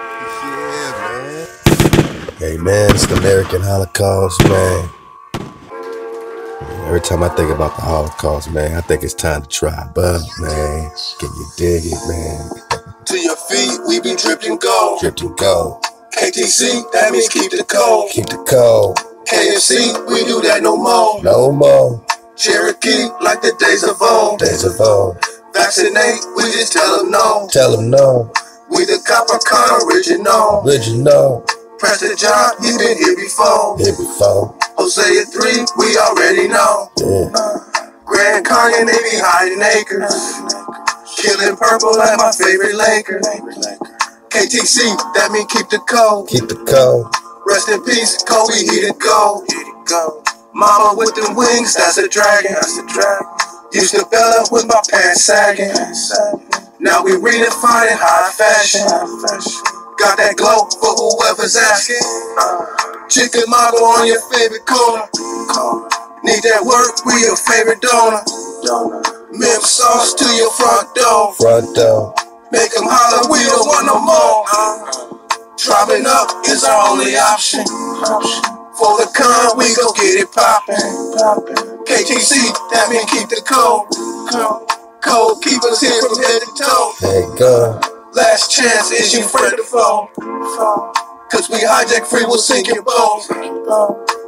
Yeah, man. Hey, man, it's the American Holocaust, man. Every time I think about the Holocaust, man, I think it's time to try above, man. Can you dig it, man? To your feet, we be dripped in gold. Dripped gold. go. KTC, that means keep the cold. Keep the cold. KFC, we do that no more. No more. Cherokee, like the days of old. Days of old. Vaccinate, we just tell them no. Tell them no. We the copper con original. Original. Prester John, he been here before. Here before. Hosea 3, we already know. Yeah. Grand Canyon, they be hiding acres. Killing purple like my favorite Lakers. KTC, that mean keep the cold. Keep the cold. Rest in peace, Kobe, he the go. go. Mama with them wings, that's a dragon. That's a dragon. Used to Bella with my pants sagging. Now we redefining high fashion. Got that glow for whoever's asking. Chicken model on your favorite corner. Need that work, we your favorite donor. Mim sauce to your front door. Front door. Make them holler, we don't want no more. Dropping up is our only option. For the con, we go get it poppin'. KTC, that mean keep the cold. Cold, keep us here from head to toe. There you go. Last chance is you friend to foe. Cause we hijack free, we'll sink your boat.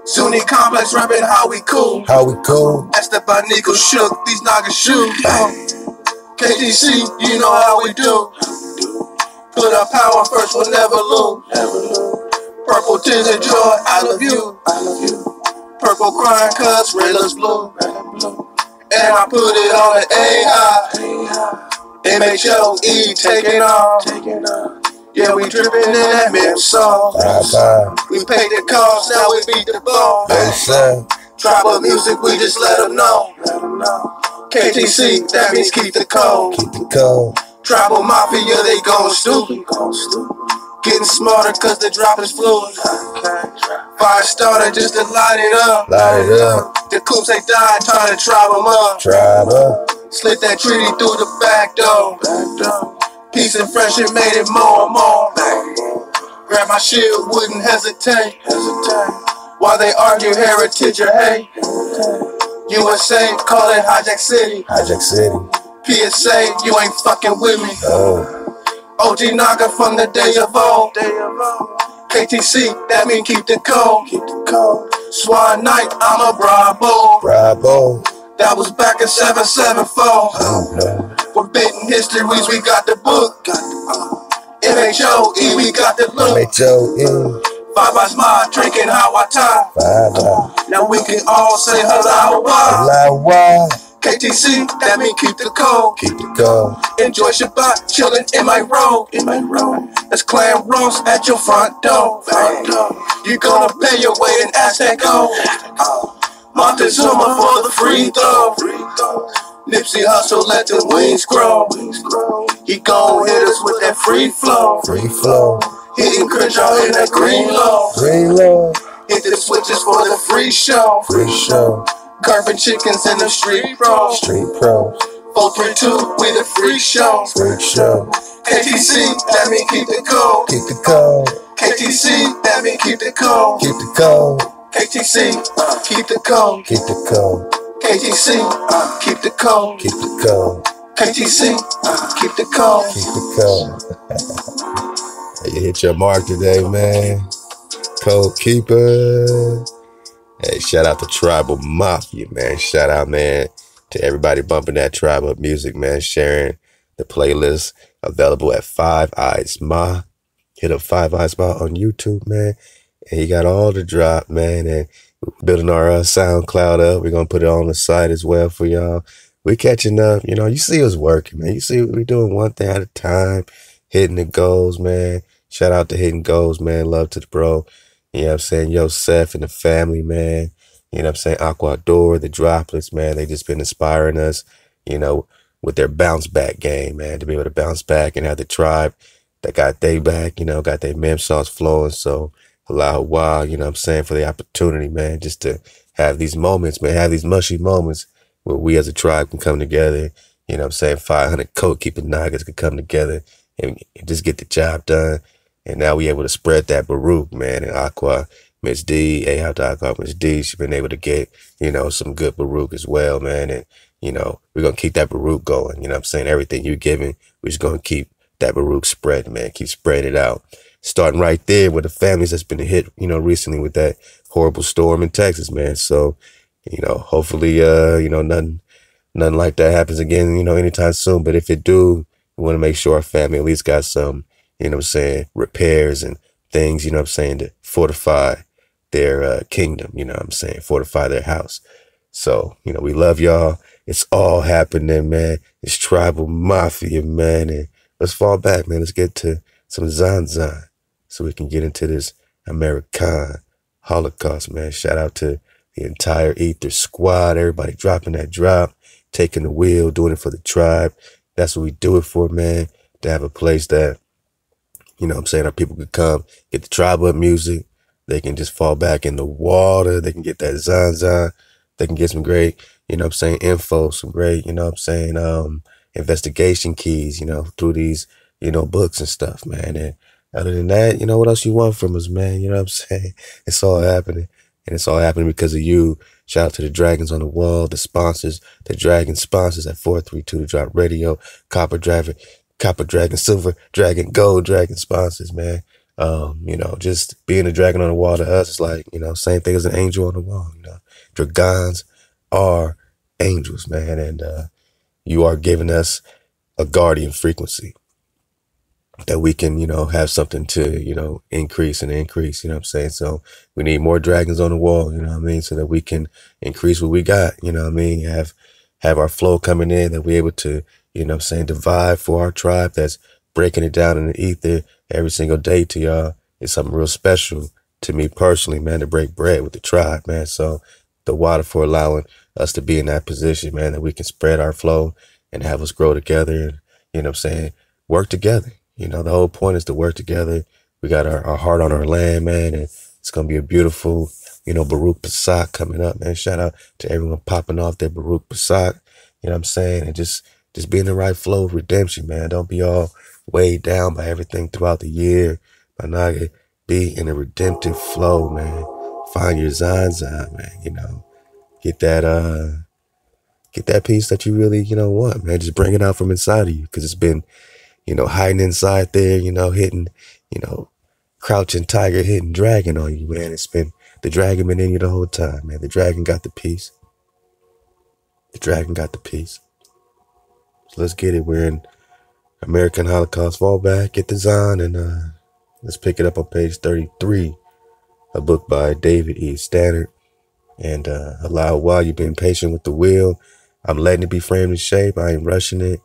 Sunni complex rapping how we cool. How we cool? That's the by Nico shook, these niggas shoot. KTC, you know how we do. Put our power first, we'll never lose. Purple tears of joy, I love you. Purple crying cause red looks blue. And I put it on the AI. MHOE taking off. Yeah, we dripping in that. Bye bye. We paid the cost, now we beat the ball. Tribal music, we just let them know. KTC, that means keep the cold. Keep the cold. Tribal mafia, they going stupid. Getting smarter cause the drop is fluid. Fire starter just to light it up. Light it up. The coops they died trying to trap them up. Drive up. Slit that treaty through the back door. Back door. Peace and friendship made it more and more. Grab my shield, wouldn't hesitate. While they argue heritage or hate. USA, call it Hijack City. Hijack City. PSA, you ain't fucking with me. Oh. OG Naga from the day of old. Day of old. KTC, that mean keep the cold. Keep the cold. Swan Night, I'm a Bravo. Bravo. That was back in 774. Oh no. Forbidden histories, we got the book. MHOE, we got the look. M-H-O-E. Five by my drinking how I bye. Now we can all say hello. Why. KTC, that mean keep the cold. Keep the cold. Enjoy Shabbat, chillin' in my robe. In my robe. That's Clan Ross at your front door. Front door. You gonna pay your way and ask that go. Oh. Montezuma for the free throw. Free throw. Nipsey Hussle, let the wings grow. He gon' hit us with that free flow. Free flow. Hitting Crenshaw in that green low. Green low. Hit the switches for the free show. Free show. Curving chickens in the street bro. Street pros. 432, we the free show. Free show. KTC, that mean keep the cold. Keep the cold. KTC, that mean keep the cold. Keep the cold. KTC, uh, keep the cold. Keep the cold. KTC, uh, keep the cold. Keep the cold. KTC, uh, keep the cold. Keep the cold. you hit your mark today, man. Code keeper. Hey, shout out to Tribal Mafia, man. Shout out, man, to everybody bumping that tribal music, man. Sharing the playlist available at Five Eyes Ma. Hit up Five Eyes Ma on YouTube, man. And he got all the drop, man. And building our uh, SoundCloud up. We're gonna put it on the site as well for y'all. We catching up. You know, you see us working, man. You see we doing one thing at a time, hitting the goals, man. Shout out to hitting goals, man. Love to the bro. You know what I'm saying? Yosef and the family, man. You know what I'm saying? Aquador, the droplets, man. They just been inspiring us, you know, with their bounce back game, man. To be able to bounce back and have the tribe that got they back, you know, got their mem sauce flowing. So allow wow, you know what I'm saying, for the opportunity, man, just to have these moments, man, have these mushy moments where we as a tribe can come together. You know what I'm saying? 500 coat keeping Nagas can come together and just get the job done. And now we able to spread that Baruch, man, and Aqua, Miss D, A out to Aqua, Miss D. She's been able to get, you know, some good Baruch as well, man. And, you know, we're gonna keep that Baruch going. You know I'm saying? Everything you're giving, we're just gonna keep that Baruch spread, man. Keep spreading it out. Starting right there with the families that's been hit, you know, recently with that horrible storm in Texas, man. So, you know, hopefully, uh, you know, nothing, nothing like that happens again, you know, anytime soon. But if it do, we want to make sure our family at least got some, you know what I'm saying, repairs and things, you know what I'm saying, to fortify their uh, kingdom, you know what I'm saying, fortify their house. So, you know, we love y'all. It's all happening, man. It's tribal mafia, man. And let's fall back, man. Let's get to some Zanzan so we can get into this American Holocaust, man. Shout out to the entire Ether squad, everybody dropping that drop, taking the wheel, doing it for the tribe. That's what we do it for, man. To have a place that, you know what I'm saying, our people could come, get the tribe up music. They can just fall back in the water. They can get that Zanzan. They can get some great, you know what I'm saying, info, some great, you know what I'm saying, um, investigation keys, you know, through these, you know, books and stuff, man. And other than that, you know, what else you want from us, man? You know what I'm saying? It's all happening. And it's all happening because of you. Shout out to the Dragons on the Wall, the sponsors, the Dragon sponsors at 432 The Drop Radio, Copper Dragon, Copper Dragon, Silver Dragon, Gold Dragon sponsors, man. Um, you know, just being a dragon on the wall to us is like, you know, same thing as an angel on the wall, you know. Dragons are angels, man, and uh, you are giving us a guardian frequency that we can, you know, have something to, you know, increase and increase, you know what I'm saying? So we need more dragons on the wall, you know what I mean? So that we can increase what we got, you know what I mean? Have, have our flow coming in that we're able to, you know I'm saying, divide for our tribe that's breaking it down in the ether every single day to y'all. It's something real special to me personally, man, to break bread with the tribe, man. So the water for allowing us to be in that position, man, that we can spread our flow and have us grow together and, you know I'm saying, work together. You know, the whole point is to work together. We got our, our heart on our land, man, and it's gonna be a beautiful, you know, Baruch Pasach coming up, man. Shout out to everyone popping off their Baruch Pasach. You know what I'm saying? And just just be in the right flow of redemption, man. Don't be all weighed down by everything throughout the year. But now be in a redemptive flow, man. Find your Zanzan, man. You know, get that uh get that piece that you really, you know, want, man. Just bring it out from inside of you because it's been you know, hiding inside there, you know, hitting, you know, crouching tiger, hitting dragon on you, man. It's been the dragon been in you the whole time, man. The dragon got the piece. The dragon got the piece. Let's get it. We're in American Holocaust. Fall back, get the Zon, and uh, let's pick it up on page 33, a book by David E. Stannard. And uh, allow while you've been patient with the wheel. I'm letting it be framed in shape. I ain't rushing it.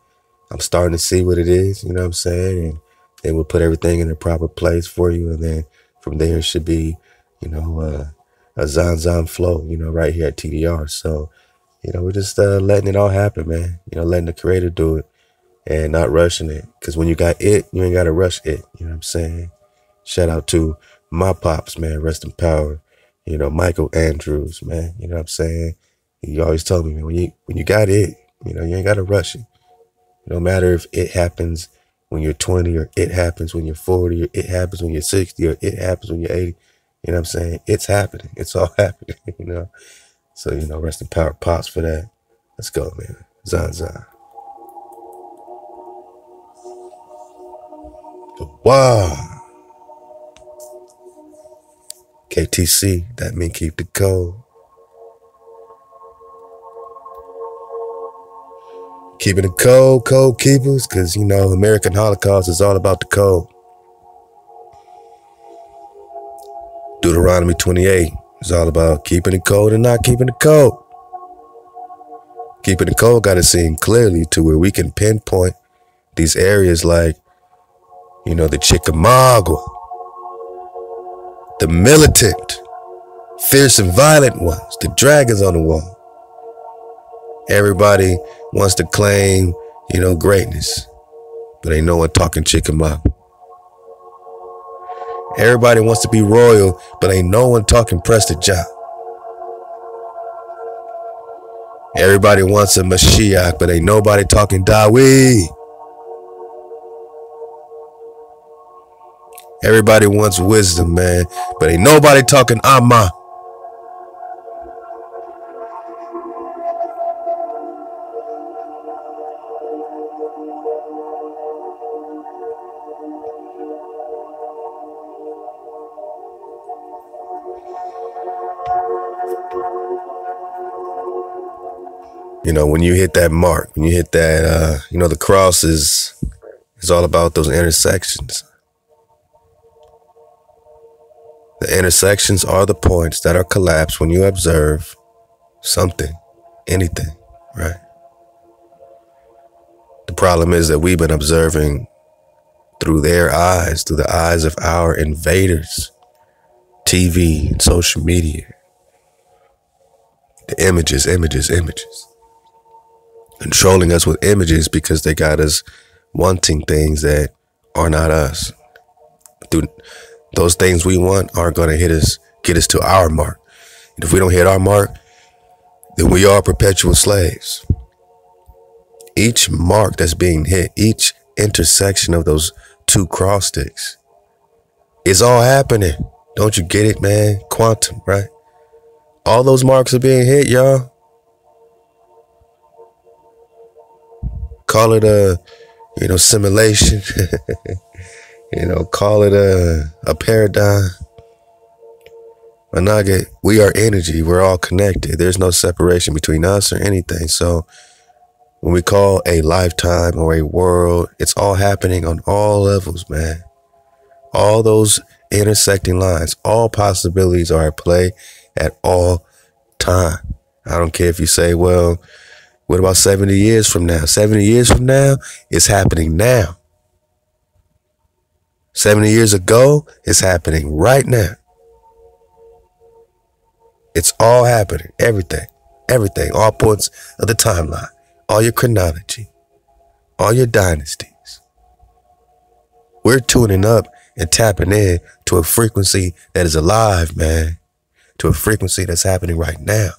I'm starting to see what it is, you know what I'm saying? And then we'll put everything in the proper place for you. And then from there, it should be, you know, uh, a Zanzan flow, you know, right here at TDR. So, you know, we're just uh, letting it all happen, man. You know, letting the creator do it and not rushing it. Because when you got it, you ain't got to rush it. You know what I'm saying? Shout out to my pops, man. Rest in power. You know, Michael Andrews, man. You know what I'm saying? He always told me, man, when you when you got it, you know, you ain't got to rush it. No matter if it happens when you're 20 or it happens when you're 40 or it happens when you're 60 or it happens when you're 80. You know what I'm saying? It's happening. It's all happening, you know? So, you know, rest in power pops for that. Let's go, man. Zan Zan. Wow. KTC, that mean keep the code. keeping it cold, code keepers, because you know, American Holocaust is all about the code. Deuteronomy 28 is all about keeping it cold and not keeping it cold. Keeping it cold got to seem clearly to where we can pinpoint these areas like, you know, the Chickamauga, the militant, fierce and violent ones, the dragons on the wall. Everybody wants to claim, you know, greatness, but ain't no one talking Chickamauga. Everybody wants to be royal, but ain't no one talking Prester John. Everybody wants a Mashiach, but ain't nobody talking Dawid. Everybody wants wisdom, man, but ain't nobody talking Amma. Know, when you hit that mark, when you hit that, uh, you know, the cross is is all about those intersections. The intersections are the points that are collapsed when you observe something, anything, right? The problem is that we've been observing through their eyes, through the eyes of our invaders, TV and social media. The images, images, images. Controlling us with images because they got us wanting things that are not us. Through those things we want aren't going to hit us, get us to our mark. And if we don't hit our mark, then we are perpetual slaves. Each mark that's being hit, each intersection of those two cross sticks, it's all happening. Don't you get it, man? Quantum, right? All those marks are being hit, y'all. Call it a, you know, simulation. You know, call it a, a paradigm. Managa, we are energy. We're all connected. There's no separation between us or anything. So when we call a lifetime or a world, it's all happening on all levels, man. All those intersecting lines, all possibilities are at play at all time. I don't care if you say, well, what about 70 years from now? 70 years from now, it's happening now. 70 years ago, it's happening right now. It's all happening. Everything. Everything. All points of the timeline. All your chronology. All your dynasties. We're tuning up and tapping in to a frequency that is alive, man. To a frequency that's happening right now.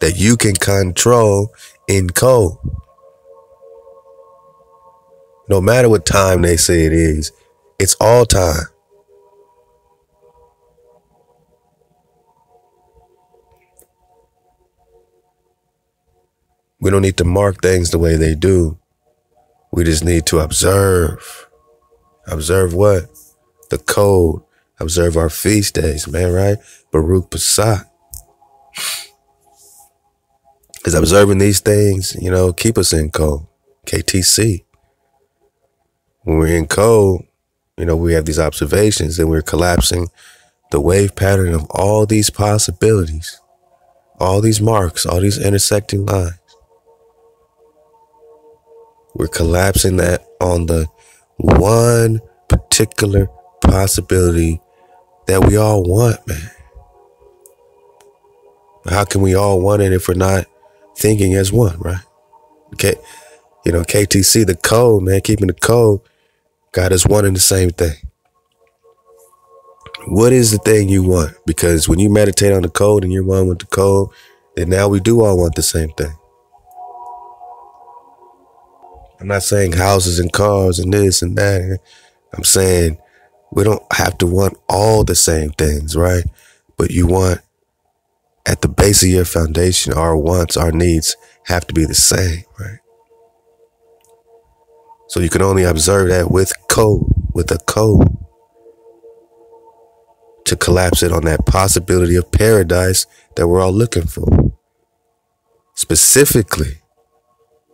That you can control in code no matter what time they say it is, it's all time. We don't need to mark things the way they do. We just need to observe. Observe what? The code. Observe our feast days, man, right? Baruch Pasach. Because observing these things, you know, keep us in code. KTC when we're in code, you know, we have these observations and we're collapsing the wave pattern of all these possibilities, all these marks, all these intersecting lines. We're collapsing that on the one particular possibility that we all want, man. How can we all want it if we're not thinking as one, right? Okay. You know, KTC, the code, man, keeping the code God is one and the same thing. What is the thing you want? Because when you meditate on the code and you're one with the code, then now we do all want the same thing. I'm not saying houses and cars and this and that. I'm saying we don't have to want all the same things, right? But you want at the base of your foundation, our wants, our needs have to be the same, right? So you can only observe that with code, with a code to collapse it on that possibility of paradise that we're all looking for. Specifically,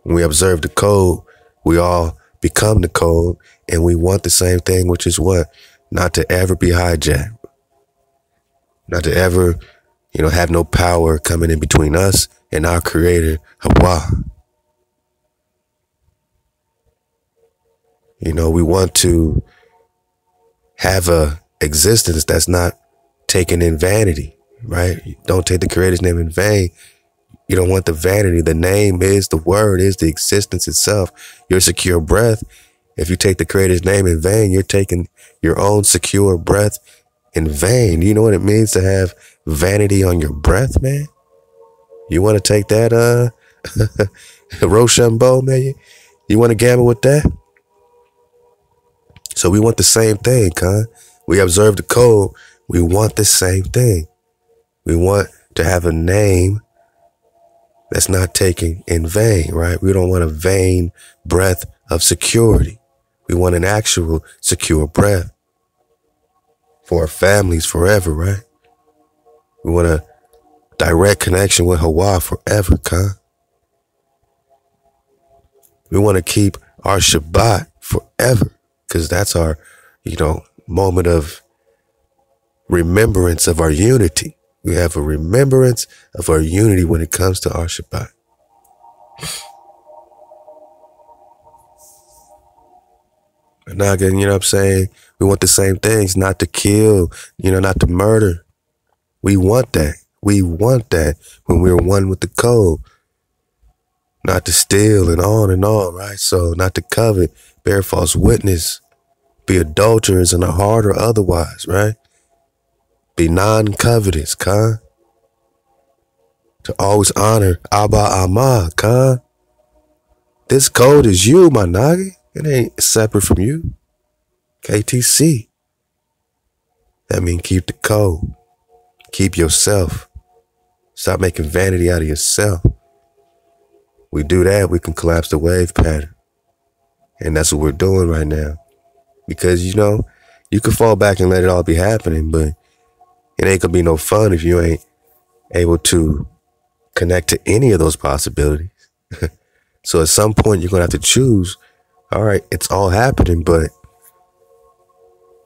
when we observe the code, we all become the code and we want the same thing, which is what? Not to ever be hijacked. Not to ever, you know, have no power coming in between us and our creator, Hawa. You know, we want to have a existence that's not taken in vanity, right? Don't take the creator's name in vain. You don't want the vanity. The name is the word, is the existence itself. Your secure breath. If you take the creator's name in vain, you're taking your own secure breath in vain. You know what it means to have vanity on your breath, man? You want to take that, uh, Rochambeau, man? You, you want to gamble with that? So we want the same thing, huh? We observe the code. We want the same thing. We want to have a name that's not taken in vain, right? We don't want a vain breath of security. We want an actual secure breath for our families forever, right? We want a direct connection with Hawa forever, huh? We want to keep our Shabbat forever because that's our, you know, moment of remembrance of our unity. We have a remembrance of our unity when it comes to our Shabbat. And again, you know what I'm saying? We want the same things, not to kill, you know, not to murder. We want that. We want that when we're one with the code. Not to steal and on and on, right? So not to covet, bear false witness, be adulterers in the heart or otherwise, right? Be non-covetous, Khan. To always honor Abba Amma, Khan. This code is you, my nagi. It ain't separate from you. KTC. That mean keep the code. Keep yourself. Stop making vanity out of yourself. We do that, we can collapse the wave pattern. And that's what we're doing right now. Because, you know, you can fall back and let it all be happening, but it ain't gonna be no fun if you ain't able to connect to any of those possibilities. so at some point, you're gonna have to choose. All right, it's all happening, but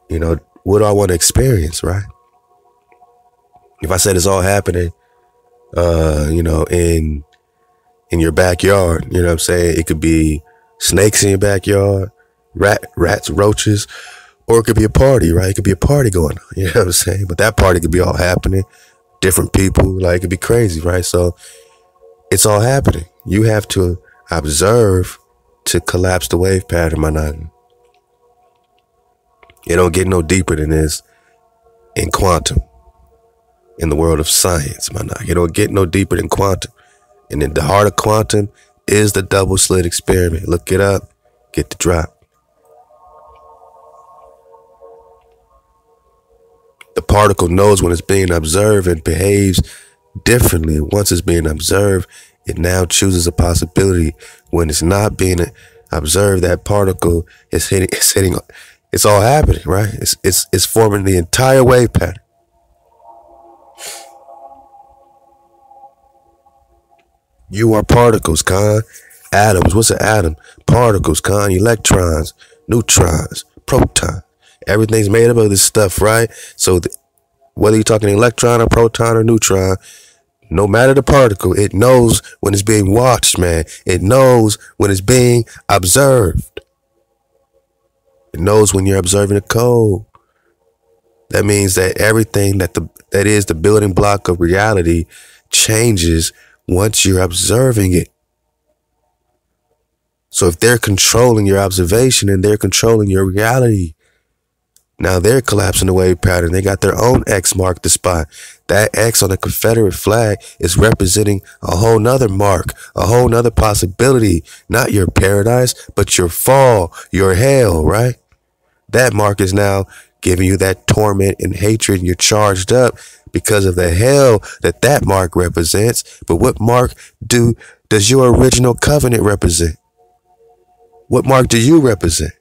you know, what do I want to experience, right? If I said it's all happening, uh, you know, in in your backyard, you know what I'm saying? It could be snakes in your backyard, rat rats, roaches, or it could be a party, right? It could be a party going on. You know what I'm saying? But that party could be all happening. Different people, like it could be crazy, right? So it's all happening. You have to observe to collapse the wave pattern, my noggin. It don't get no deeper than this in quantum, in the world of science, my noggin. It don't get no deeper than quantum. And in the heart of quantum is the double slit experiment. Look it up, get the drop. The particle knows when it's being observed and behaves differently. Once it's being observed, it now chooses a possibility. When it's not being observed, that particle is hitting, it's hitting, it's all happening, right? It's, it's, it's forming the entire wave pattern. You are particles, con. Atoms. What's an atom? Particles, con. Electrons, neutrons, protons. Everything's made up of this stuff, right? So th- whether you're talking electron or proton or neutron, no matter the particle, it knows when it's being watched, man. It knows when it's being observed. It knows when you're observing a code. That means that everything that the that is the building block of reality changes once you're observing it. So if they're controlling your observation and they're controlling your reality, now they're collapsing the wave pattern. They got their own X mark the spot. That X on the Confederate flag is representing a whole nother mark, a whole nother possibility. Not your paradise, but your fall, your hell, right? That mark is now giving you that torment and hatred and you're charged up because of the hell that that mark represents. But what mark do, does your original covenant represent? What mark do you represent?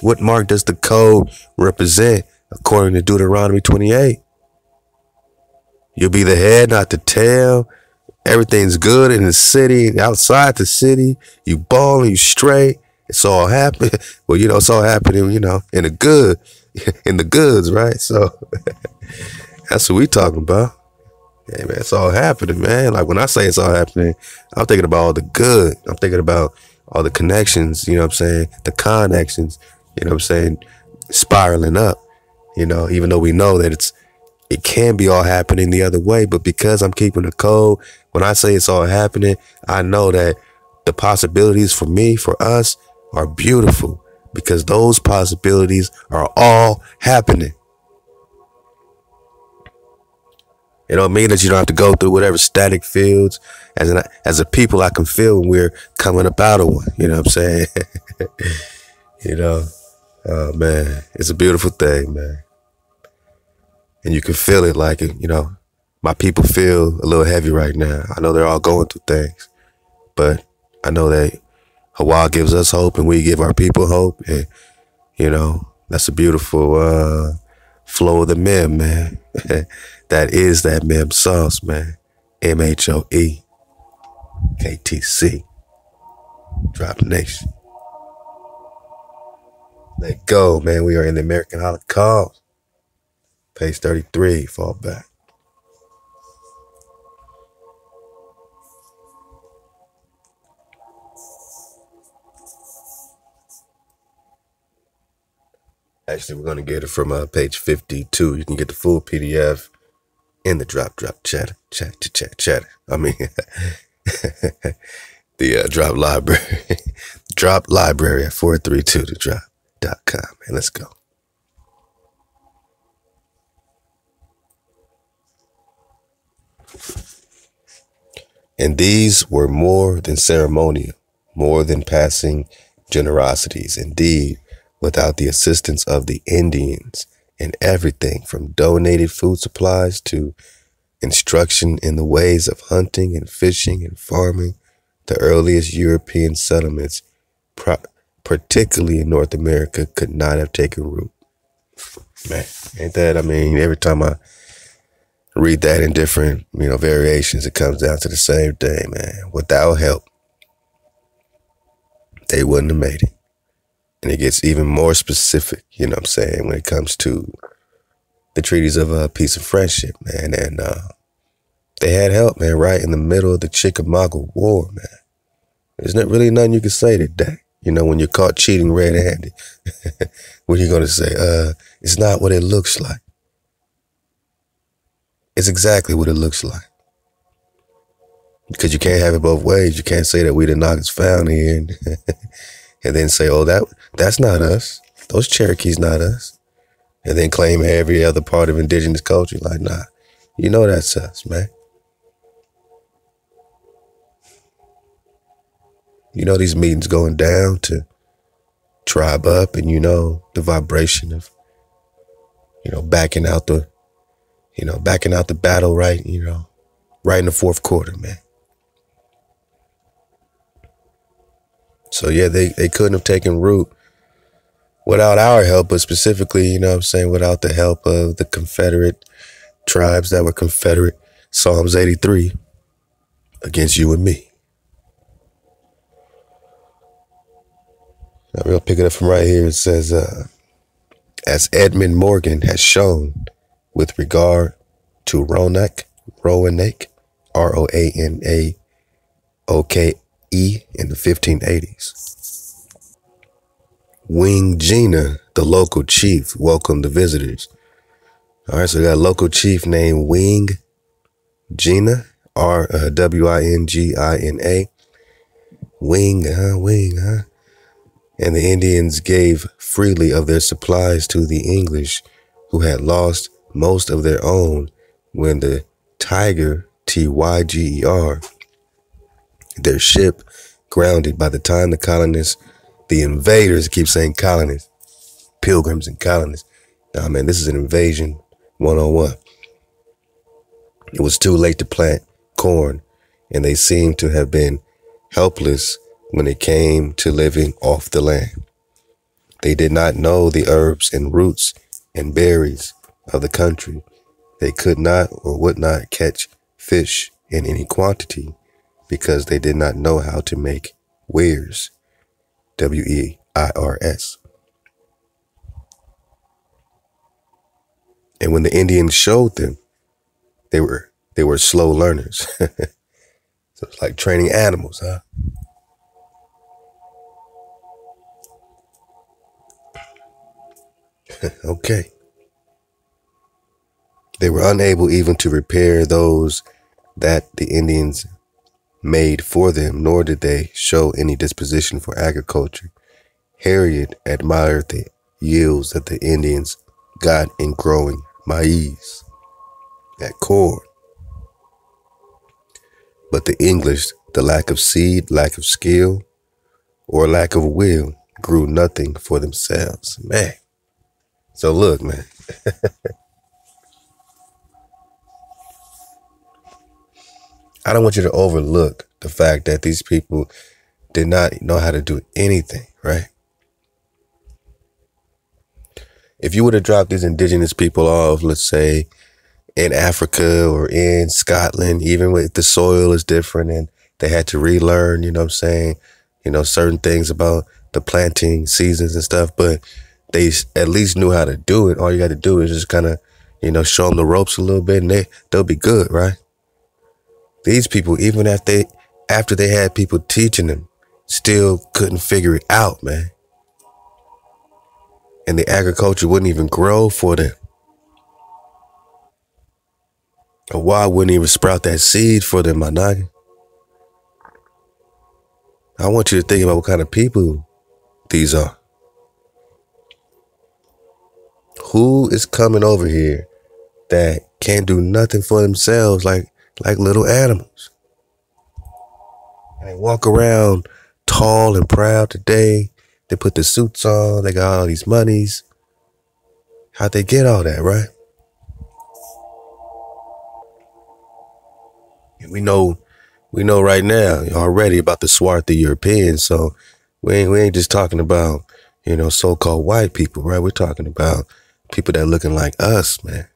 What mark does the code represent according to Deuteronomy 28? You'll be the head, not the tail. Everything's good in the city, outside the city. You ball and you straight. It's all happening. Well, you know, it's all happening, you know, in the good, in the goods, right? So that's what we talking about. Hey man, it's all happening, man. Like when I say it's all happening, I'm thinking about all the good. I'm thinking about all the connections, you know what I'm saying? The connections, you know what I'm saying? Spiraling up, you know, even though we know that it's, it can be all happening the other way, but because I'm keeping the code, when I say it's all happening, I know that the possibilities for me, for us, are beautiful because those possibilities are all happening. It don't mean that you don't have to go through whatever static fields. As an, as a people, I can feel when we're coming up out of one. You know what I'm saying? You know, oh man, it's a beautiful thing, man. And you can feel it like you know, my people feel a little heavy right now. I know they're all going through things, but I know that Hawa gives us hope and we give our people hope. And, you know, that's a beautiful uh, flow of the mem, man. that is that mem sauce, man. M H O E K T C. Drop Nation. Let go, man. We are in the American Holocaust. Page 33, fall back. Actually, we're going to get it from uh, page 52. You can get the full PDF in the drop, drop, chat, chat, chat, chat. I mean, the uh, drop library, drop library at 432 to drop.com. And let's go. And these were more than ceremonial, more than passing generosities. Indeed, without the assistance of the Indians and everything from donated food supplies to instruction in the ways of hunting and fishing and farming, the earliest European settlements, particularly in North America, could not have taken root. Man, ain't that? I mean, every time I read that in different, you know, variations, it comes down to the same thing, man. Without help, they wouldn't have made it. And it gets even more specific, you know what I'm saying, when it comes to the treaties of uh, peace and friendship, man. And uh, they had help, man, right in the middle of the Chickamauga War, man. There's not really nothing you can say today. You know, when you're caught cheating red-handed, what are you going to say? Uh, it's not what it looks like. It's exactly what it looks like. Because you can't have it both ways. You can't say that we the knockers found here and, then say, oh, that that's not us. Those Cherokees not us. And then claim every other part of indigenous culture. Like, nah, you know that's us, man. You know these meetings going down to tribe up and you know the vibration of, you know, backing out the, you know, backing out the battle right, you know, right in the fourth quarter, man. So yeah, they, they couldn't have taken root without our help, but specifically, you know I'm saying, without the help of the Confederate tribes that were Confederate. Psalms 83 against you and me. Now we'll pick it up from right here. It says, uh, as Edmund Morgan has shown with regard to Roanoke, Roanoke, R-O-A-N-A-O-K-E in the 1580s. Wingina, the local chief, welcomed the visitors. All right, so we got a local chief named Wing Gina, R uh, W I N G I N A. Wing, huh? Wing, huh? And the Indians gave freely of their supplies to the English, who had lost most of their own when the Tiger, T Y G E R, their ship grounded by the time the colonists the invaders keep saying colonists, pilgrims and colonists. Nah, man, this is an invasion one on one. It was too late to plant corn, and they seemed to have been helpless when it came to living off the land. They did not know the herbs and roots and berries of the country. They could not or would not catch fish in any quantity because they did not know how to make weirs W E I R S. And when the Indians showed them, they were they were slow learners. so it's like training animals, huh? okay. They were unable even to repair those that the Indians made for them, nor did they show any disposition for agriculture. Harriot admired the yields that the Indians got in growing maize, that corn. But the English, the lack of seed, lack of skill, or lack of will, grew nothing for themselves. Man. So look, man. I don't want you to overlook the fact that these people did not know how to do anything, right? If you would have dropped these indigenous people off, let's say in Africa or in Scotland, even with the soil is different and they had to relearn, you know what I'm saying? You know, certain things about the planting seasons and stuff, but they at least knew how to do it. All you got to do is just kind of, you know, show them the ropes a little bit and they, they'll be good, right? These people, even after they, after they had people teaching them, still couldn't figure it out, man. And the agriculture wouldn't even grow for them. Or why wouldn't even sprout that seed for them, my noggin? I want you to think about what kind of people these are. Who is coming over here that can't do nothing for themselves like like little animals? They walk around tall and proud today. They put the suits on, they got all these monies. How'd they get all that, right? And we know we know right now already about the swarthy Europeans, so we ain't we ain't just talking about, you know, so called white people, right? We're talking about people that looking like us, man.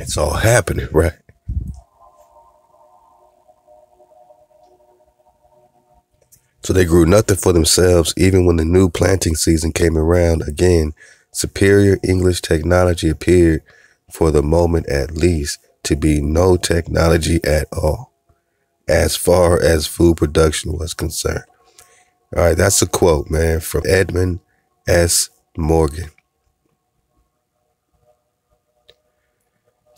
It's all happening, right? So they grew nothing for themselves, even when the new planting season came around again. Superior English technology appeared, for the moment at least, to be no technology at all, as far as food production was concerned. All right, that's a quote, man, from Edmund S. Morgan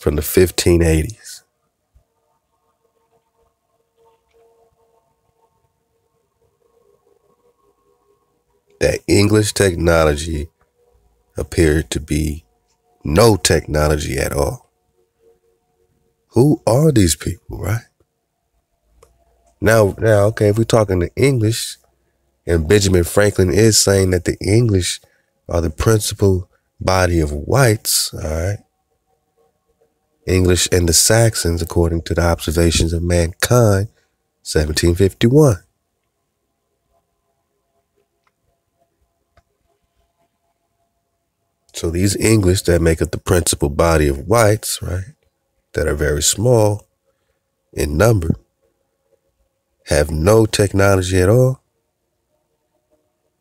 from the 1580s. That English technology appeared to be no technology at all. Who are these people, right? Now, now, okay, if we're talking to English, and Benjamin Franklin is saying that the English are the principal body of whites, all right? English and the Saxons, according to the observations of mankind, 1751. So these English that make up the principal body of whites, right, that are very small in number, have no technology at all,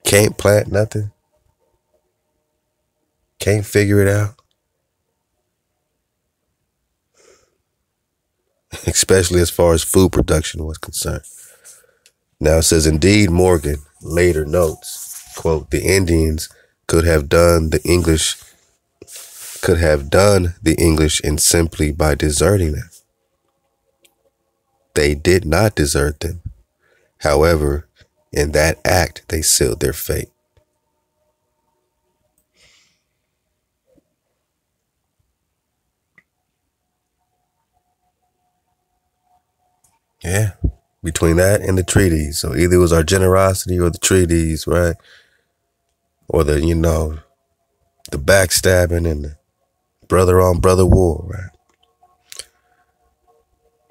can't plant nothing, can't figure it out. Especially as far as food production was concerned. Now it says, indeed, Morgan later notes, quote, the Indians could have done the English could have done the English and simply by deserting them. They did not desert them. However, in that act, they sealed their fate. Yeah, between that and the treaties. So either it was our generosity or the treaties, right? Or the, you know, the backstabbing and the brother on brother war, right?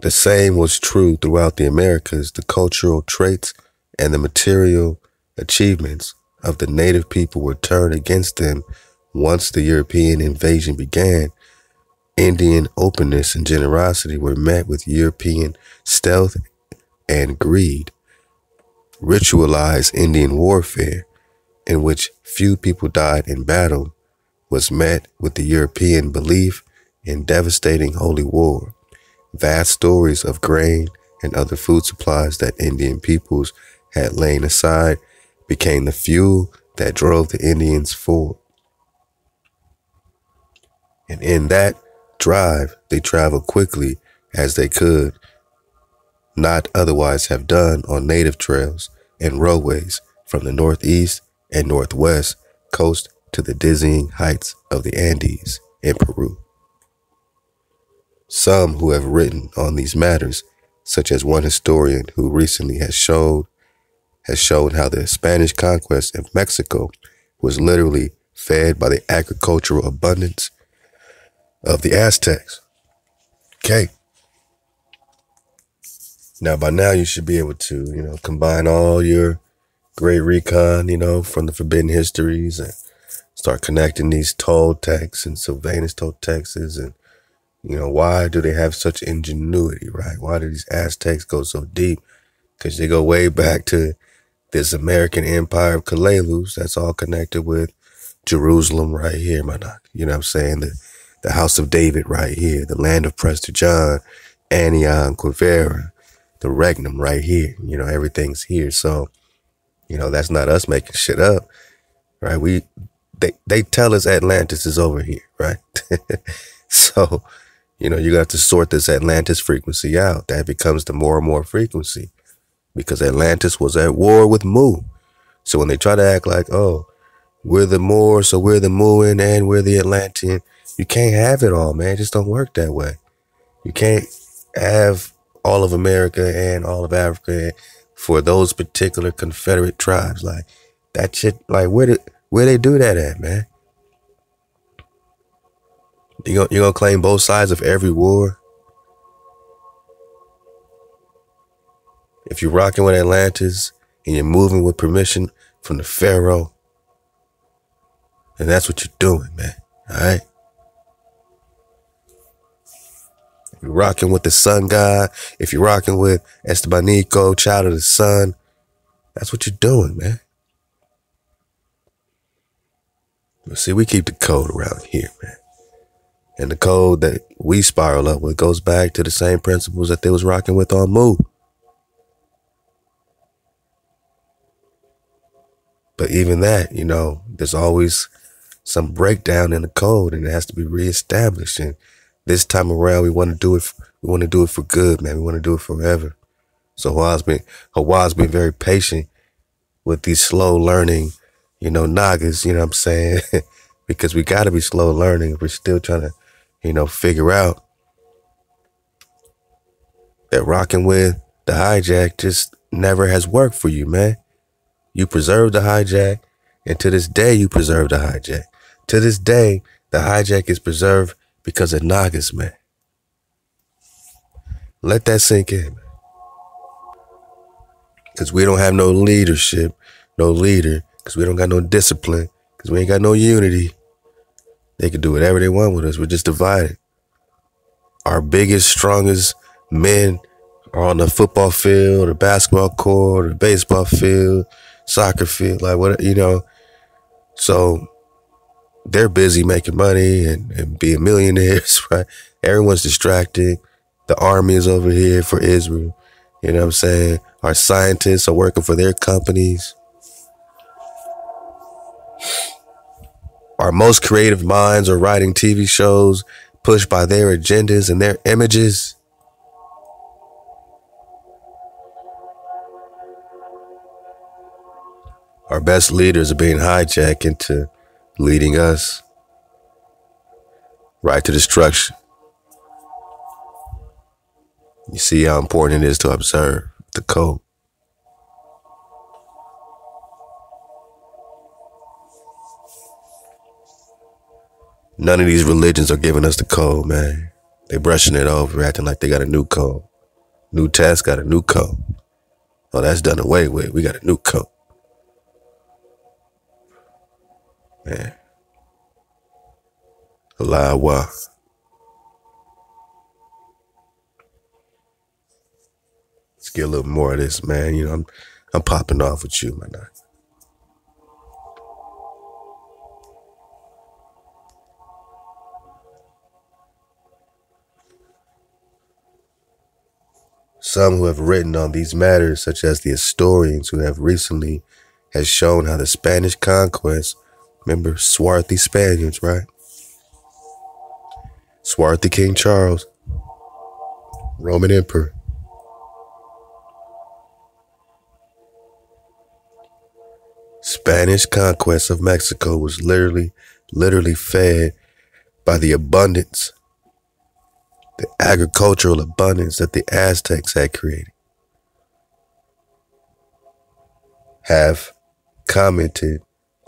The same was true throughout the Americas. The cultural traits and the material achievements of the native people were turned against them once the European invasion began. Indian openness and generosity were met with European stealth and greed. Ritualized Indian warfare, in which few people died in battle, was met with the European belief in devastating holy war. Vast stories of grain and other food supplies that Indian peoples had lain aside became the fuel that drove the Indians forward. And in that drive, they traveled quickly as they could not otherwise have done on native trails and roadways from the northeast and northwest coast to the dizzying heights of the Andes in Peru. Some who have written on these matters, such as one historian who recently has showed has shown how the Spanish conquest of Mexico was literally fed by the agricultural abundance of the Aztecs. Okay. Now, by now, you should be able to, you know, combine all your great recon, you know, from the Forbidden Histories and start connecting these Toltecs and Sylvanus Toltexes and, you know, why do they have such ingenuity, right? Why do these Aztecs go so deep? Because they go way back to this American empire of Kalalus that's all connected with Jerusalem right here, my doc. You know what I'm saying? The, the house of David right here, the land of Prester John, Anian, Quivira, the Regnum right here. You know, everything's here. So, you know, that's not us making shit up, right? We, they, they tell us Atlantis is over here, right? so, you know, you got to sort this Atlantis frequency out. That becomes the more and more frequency because Atlantis was at war with Mu. So when they try to act like, oh, we're the Moor, so we're the Muin and we're the Atlantean, you can't have it all, man. It just don't work that way. You can't have all of America and all of Africa for those particular Confederate tribes. Like that shit, like where did where they do that at, man? You gonna you gonna claim both sides of every war? If you're rocking with Atlantis and you're moving with permission from the Pharaoh, then that's what you're doing, man. All right. You're rocking with the sun god, if you're rocking with Estebanico, child of the sun, that's what you're doing, man. But see, we keep the code around here, man. And the code that we spiral up with goes back to the same principles that they was rocking with on Mu. But even that, you know, there's always some breakdown in the code and it has to be reestablished. And this time around, we want to do it. We want to do it for good, man. We want to do it forever. So Hawaii's been Hawaii's been very patient with these slow learning, you know, Nagas. You know what I'm saying? because we got to be slow learning. We're still trying to, you know, figure out that rocking with the hijack just never has worked for you, man. You preserve the hijack, and to this day, you preserve the hijack. To this day, the hijack is preserved because of Nagas, man. Let that sink in, Because we don't have no leadership, no leader, because we don't got no discipline, because we ain't got no unity. They can do whatever they want with us. We're just divided. Our biggest, strongest men are on the football field, the basketball court, the baseball field, soccer field, like what you know. So they're busy making money and, and being millionaires, right? Everyone's distracted. The army is over here for Israel. You know what I'm saying? Our scientists are working for their companies. Our most creative minds are writing TV shows pushed by their agendas and their images. Our best leaders are being hijacked into leading us right to destruction. You see how important it is to observe the code. None of these religions are giving us the code, man. They brushing it over, acting like they got a new code. New test got a new code. Oh, that's done away with. We got a new code. Man. Alawa. Let's get a little more of this, man. You know, I'm I'm popping off with you, my man. Some who have written on these matters, such as the historians who have recently, has shown how the Spanish conquest Remember, swarthy Spaniards, right? Swarthy King Charles, Roman Emperor. Spanish conquest of Mexico was literally, literally fed by the abundance, the agricultural abundance that the Aztecs had created. have commented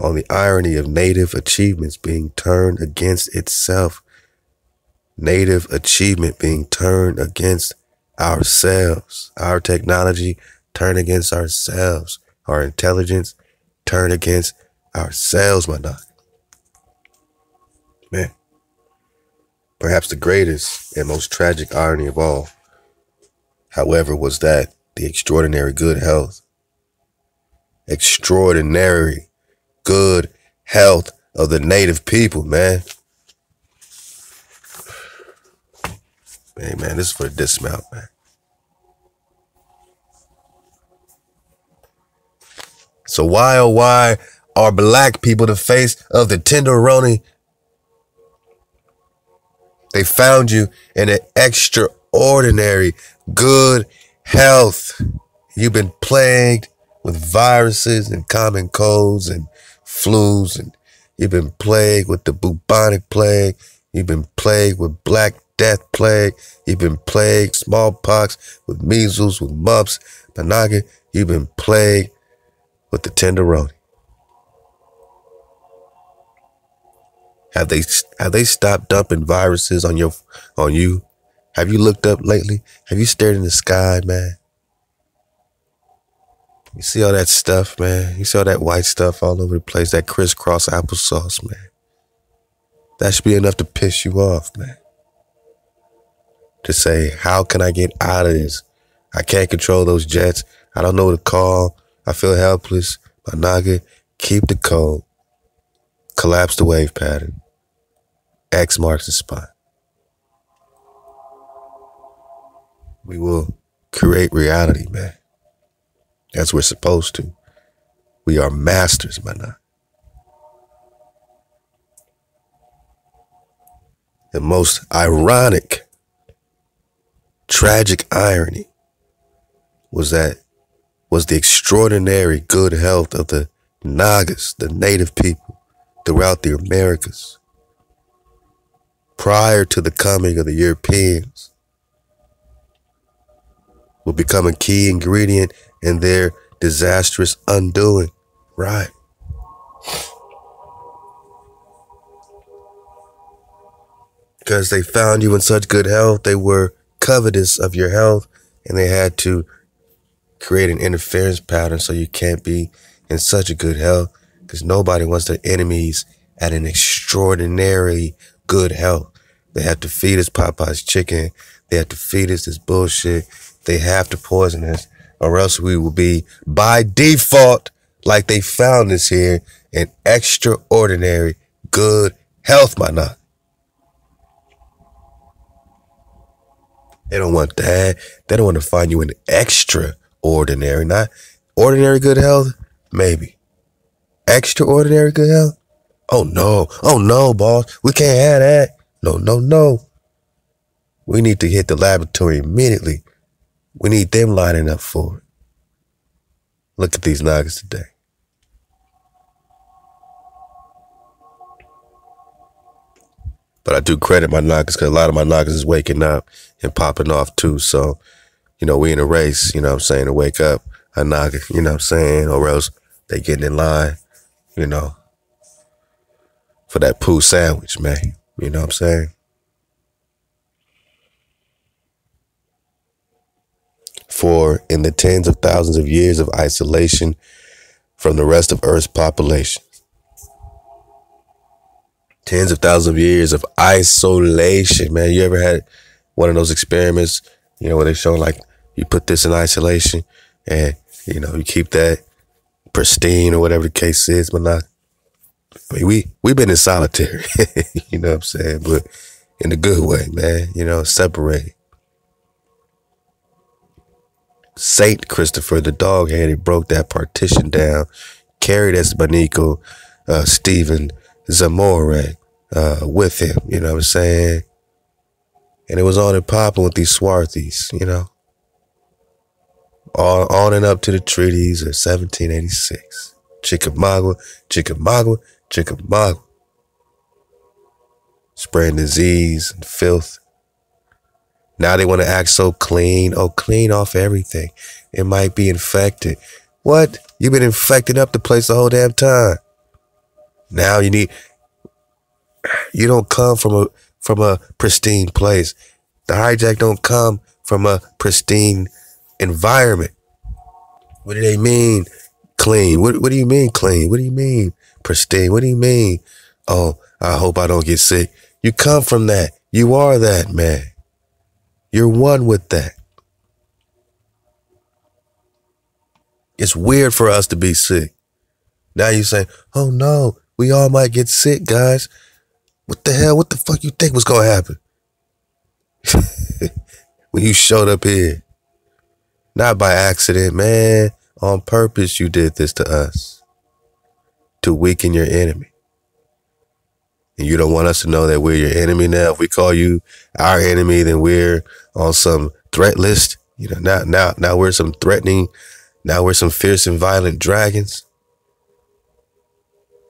on the irony of native achievements being turned against itself. Native achievement being turned against ourselves. Our technology turned against ourselves. Our intelligence turned against ourselves, my dog. Man. Perhaps the greatest and most tragic irony of all, however, was that the extraordinary good health, extraordinary good health of the native people, man. Hey, man, this is for dismount, man. So why, oh, why are black people the face of the tenderoni? They found you in an extraordinary good health. You've been plagued with viruses and common colds and flus, and you've been plagued with the bubonic plague. You've been plagued with black death plague. You've been plagued smallpox, with measles, with mumps, panaga. You've been plagued with the tenderoni. Have they have they stopped dumping viruses on your on you? Have you looked up lately? Have you stared in the sky, man? You see all that stuff, man. You see all that white stuff all over the place, that crisscross applesauce, man. That should be enough to piss you off, man. To say, how can I get out of this? I can't control those jets. I don't know what to call. I feel helpless. My naga, keep the code. Collapse the wave pattern. X marks the spot. We will create reality, man as we're supposed to. We are masters, man. The most ironic, tragic irony was that was the extraordinary good health of the Nagas, the native people throughout the Americas. Prior to the coming of the Europeans, will become a key ingredient in their disastrous undoing. Right. Because they found you in such good health, they were covetous of your health, and they had to create an interference pattern so you can't be in such a good health. Because nobody wants their enemies at an extraordinarily good health. They have to feed us Popeye's chicken. They have to feed us this bullshit. They have to poison us or else we will be by default, like they found us here, in extraordinary good health, my not. They don't want that. They don't want to find you in extraordinary, not ordinary good health, maybe. Extraordinary good health? Oh no. Oh no, boss. We can't have that. No, no, no. We need to hit the laboratory immediately we need them lining up for it. Look at these Nagas today. But I do credit my Nagas because a lot of my Nagas is waking up and popping off too. So, you know, we in a race, you know I'm saying, to wake up a Naga, you know I'm saying, or else they getting in line, you know, for that poo sandwich, man. You know what I'm saying? For in the tens of thousands of years of isolation from the rest of Earth's population. Tens of thousands of years of isolation, man. You ever had one of those experiments, you know, where they show like you put this in isolation and, you know, you keep that pristine or whatever the case is, but not. I mean, we, we've been in solitary, you know what I'm saying? But in a good way, man, you know, separated. Saint Christopher, the dog had headed, broke that partition down, carried Estevanico, uh, Stephen Zamora, uh, with him, you know what I'm saying? And it was on and popping with these swarthies, you know? All on and up to the treaties of 1786. Chickamauga, Chickamauga, Chickamauga. Spreading disease and filth now they want to act so clean. Oh, clean off everything. It might be infected. What? You've been infecting up the place the whole damn time. Now you need you don't come from a from a pristine place. The hijack don't come from a pristine environment. What do they mean clean? What what do you mean clean? What do you mean pristine? What do you mean? Oh, I hope I don't get sick. You come from that. You are that, man. You're one with that. It's weird for us to be sick. Now you say, oh no, we all might get sick, guys. What the hell? What the fuck you think was gonna happen? when you showed up here. Not by accident, man. On purpose, you did this to us. To weaken your enemy. And you don't want us to know that we're your enemy now. If we call you our enemy, then we're on some threat list. You know, now now now we're some threatening now we're some fierce and violent dragons.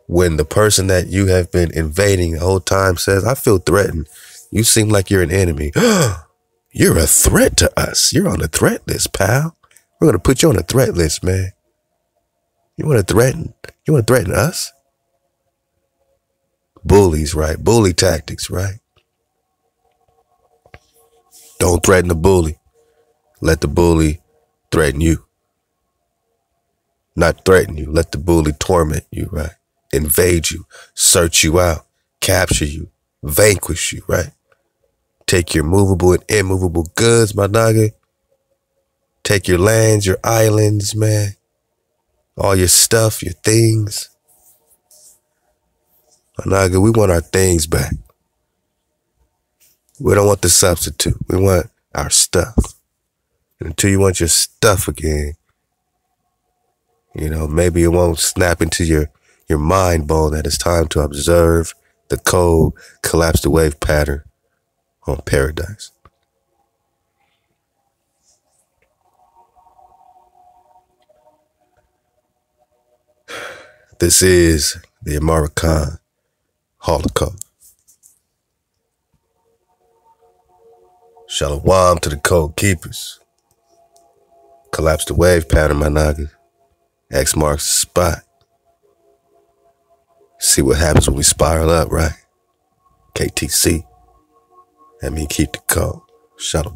When the person that you have been invading the whole time says, I feel threatened, you seem like you're an enemy. you're a threat to us. You're on the threat list, pal. We're going to put you on the threat list, man. You want to threaten? You want to threaten us? Bullies, right? Bully tactics, right? Don't threaten the bully. Let the bully threaten you not threaten you. Let the bully torment you, right? Invade you, search you out, capture you, vanquish you, right? Take your movable and immovable goods, my nigga. Take your lands, your islands, man. All your stuff, your things. My we want our things back. We don't want the substitute. We want our stuff. And until you want your stuff again, you know, maybe it won't snap into your, your mind bone that it's time to observe the cold, collapsed wave pattern on paradise. This is the American Holocaust. Shalom to the code keepers. Collapse the wave pattern, my niggas. X marks the spot. See what happens when we spiral up, right? KTC. That mean keep the code. Shuttle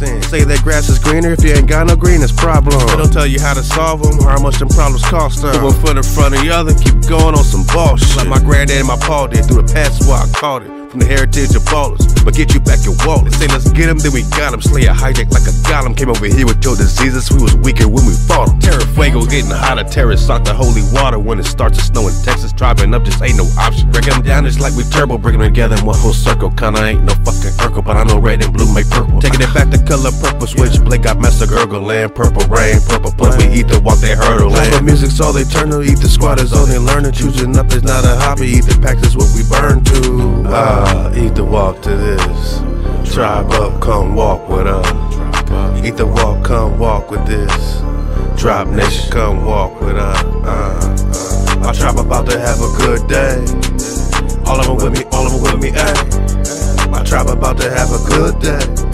walk. Say that grass is greener if you ain't got no green, it's problem. They don't tell you how to solve them or how much them problems cost them. Put one foot in front of the other, keep going on some bullshit. Like my granddad and my paw did through the past, why I caught it from the heritage of ballers. But get you back your wallet. Say let's get him, then we got him. Slay a hijack like a golem. Came over here with your diseases. We was weaker when we fought him. Terra Fuego getting hotter. Terror sought the holy water. When it starts to snow in Texas, driving up just ain't no option. Breaking them down just like we turbo. Breaking them together in one whole circle. Kinda ain't no fucking Urkel, but I know red and blue make purple. Taking it back to color purple. Switch Switchblade got master gurgle land. Purple rain, purple blood. We eat the walk they hurdle. Land. music's all they turn to. Eat the squad is all they learning. Choosing up is not a hobby. Eat the packs is what we burn to. Ah, eat the walk to this. Tribe up, come walk with us. Eat the walk, come walk with this. Drop nation, come walk with us. Uh, uh. Our tribe about to have a good day. All of them with me, all of them with me, ayy. My tribe about to have a good day.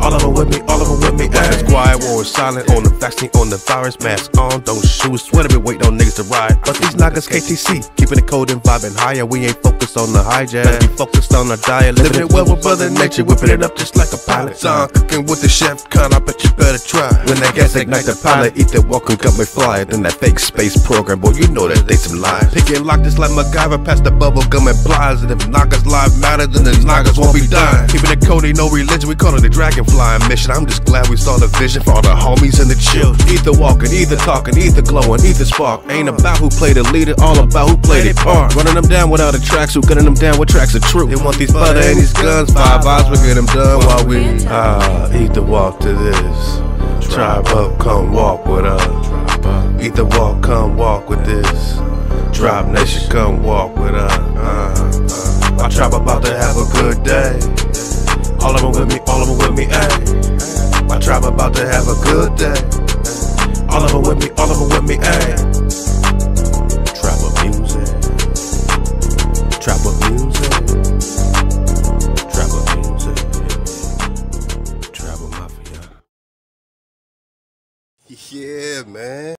All of them with me, all of them with me. Quiet, war silent on the vaccine, on the virus, mask on, don't shoot. Swear to be waiting on niggas to ride. But these niggas KTC, keeping it cold and vibing higher. We ain't focused on the hijack. Better be focused on the diet, living it well with brother nature, whipping it up just like a pilot. Son, cooking with the chef, con, I bet you better try. When that gas ignite the pilot, eat that welcome got me fly. Then that fake space program, boy, you know that they some lies. Pick and lock this like MacGyver, past the bubble gum and plies. And if knockers live matter, then the knockers won't be dying. Keeping it cold, ain't no religion, we call it the dragon flying mission. I'm just glad we saw the vision for all the homies and the children. Either walking, either talking, either glowing, either spark. Ain't about who played the leader, all about who played it part. Running them down without a tracksuit, gunning them down with tracks of truth. They want these butter and these guns, five eyes, we get them done while we ah, either walk to this. Tribe up, come walk with us. Either walk, come walk with this. Drop Nation, come walk with us. Uh, uh. My tribe about to have a good day. All of them with me, all of them with me, ayy. My tribe about to have a good day. All of them with me, all of them with me, ayy. Trapper music. Trapper music. Trapper music. Trapper mafia. Yeah, man.